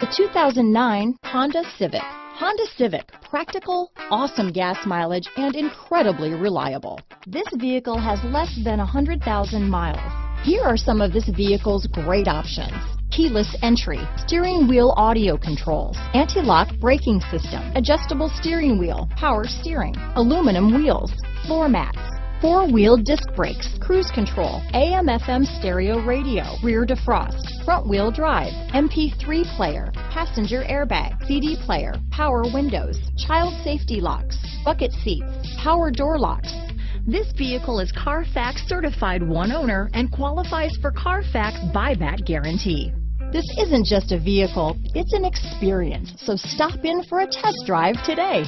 The 2009 Honda Civic. Honda Civic, practical, awesome gas mileage, and incredibly reliable. This vehicle has less than 100,000 miles. Here are some of this vehicle's great options. Keyless entry, steering wheel audio controls, anti-lock braking system, adjustable steering wheel, power steering, aluminum wheels, floor mats, four-wheel disc brakes, cruise control, AM FM stereo radio, rear defrost, front wheel drive, MP3 player, passenger airbag, CD player, power windows, child safety locks, bucket seats, power door locks. This vehicle is Carfax certified one owner and qualifies for Carfax buyback guarantee. This isn't just a vehicle, it's an experience, so stop in for a test drive today.